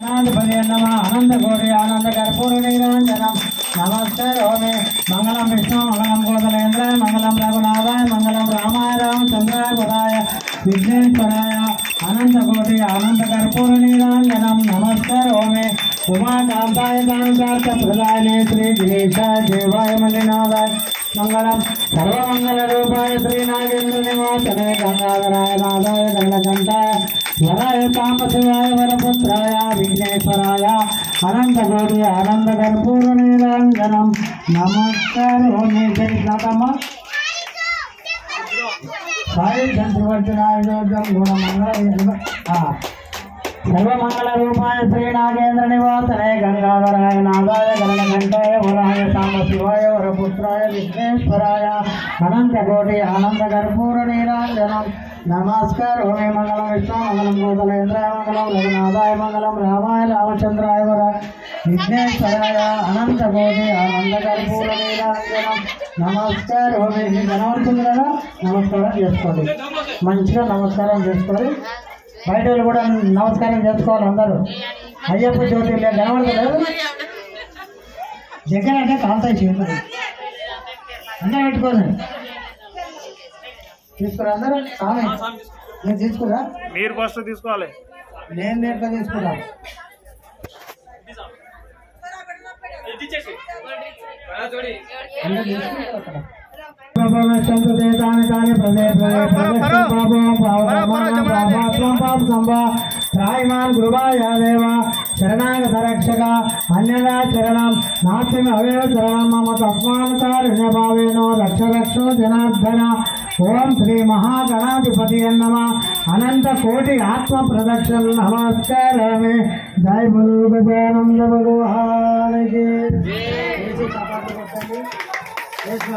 ఆనందపదే నమ ఆనందకోటి ఆనంద కర్పూర నీరాంజనం నమస్తే ఓమే మంగళం విష్ణు మంగళం గోదలేంద్ర మంగళం రఘునాథాయ మంగళం రామాయ రామచంద్రాయ పదాయ విఘ్నేశ్వరాయ అనంతకోటి ఆనంద కర్పూర నీరాంజనం నమస్తే ఓమే ఉమాకాంతాయ కాంతార్థ ప్రదాయనే శ్రీ గిరీశాయ దేవాయ మల్లినాథాయ మంగళం సర్వమంగళ రూపాయ శ్రీ నాగేంద్ర నివాసనే గంగాధరాయ నాథాయ గంగకంఠాయ వరాయ తామశివాయ వరపుత్రాయ విఘ్నేశ్వరాయ అనంతకోటి ఆనంద కర్పూర నీరాంజనం నమస్కారం నాకమ్మ సాయి చంద్రవర్తినాయుధం గుణమంగళ సర్వమంగళ రూపాయ శ్రీ నాగేంద్ర నివాసనే గంగాధరాయ నాదాయ గణకంఠాయ వరాయ సాంబ శివాయ వరపుత్రాయ విఘ్నేశ్వరాయ అనంతకోటి ఆనంద కర్పూర నీరాంజనం నమస్కారం. మంగళం విష్ణు మంగళం గోదలేంద్రాయ మంగళం రఘునాథాయ మంగళం రామాయ రామచంద్రాయ వర విఘ్నేశ్వరాయ అనంతకోటి ఆనంద కర్పూర నీరాంజనం నమస్కారం మీకు కనబడుతుంది కదా నమస్కారం చేసుకోండి. మంచిగా నమస్కారం చేసుకోండి. బయట వాళ్ళు కూడా నమస్కారం చేసుకోవాలి అందరూ. అయ్యప్ప జ్యోతి లేదు దగ్గర అంటే కాంతాయి చేతులు అంటే పెట్టుకోండి. తీసుకురా అందరూ? నేను తీసుకురా? మీరు ఫస్ట్ తీసుకోవాలి. నేను దేంట్లో తీసుకురా. రక్షక అన్యదా చరణం నాస్తి అవయవ చరణం మమ తస్మాత్కారుణ్యభావేనో రక్ష రక్షో జనార్దన ఓం శ్రీ మహాగణాధిపతి నమ అనంత కోటి ఆత్మ ప్రదక్షిణ నమస్కారమే జై గురు గజానంద భగవానికి వేసి